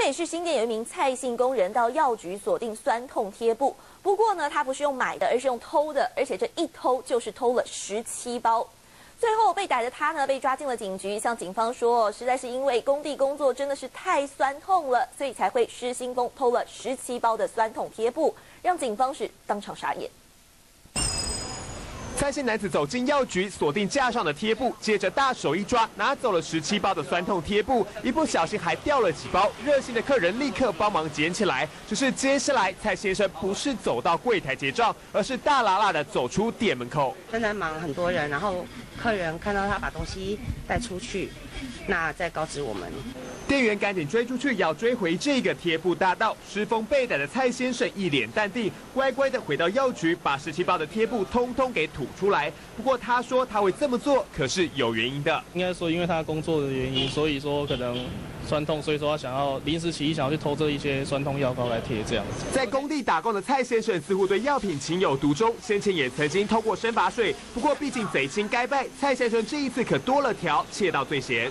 北市新店有一名蔡姓工人到药局锁定酸痛贴布，不过呢，他不是用买的，而是用偷的，而且这一偷就是偷了十七包。最后被逮的他呢，被抓进了警局，向警方说，实在是因为工地工作真的是太酸痛了，所以才会失心疯偷了十七包的酸痛贴布，让警方是当场傻眼。蔡姓男子走进药局，锁定架上的贴布，接着大手一抓，拿走了十七包的酸痛贴布，一不小心还掉了几包。热心的客人立刻帮忙捡起来。只是接下来，蔡先生不是走到柜台结账，而是大喇喇的走出店门口。正在忙，很多人，然后客人看到他把东西带出去，那再告知我们。店员赶紧追出去，要追回这个贴布大盗。失风被逮的蔡先生一脸淡定，乖乖的回到药局，把十七包的贴布通通给吐出来。不过他说他会这么做，可是有原因的。应该说，因为他工作的原因，所以说可能酸痛，所以说他想要临时起意，想要去偷这一些酸痛药膏来贴这样子。在工地打工的蔡先生似乎对药品情有独钟，先前也曾经偷过生发水。不过毕竟贼心该败，蔡先生这一次可多了条，窃盗罪嫌。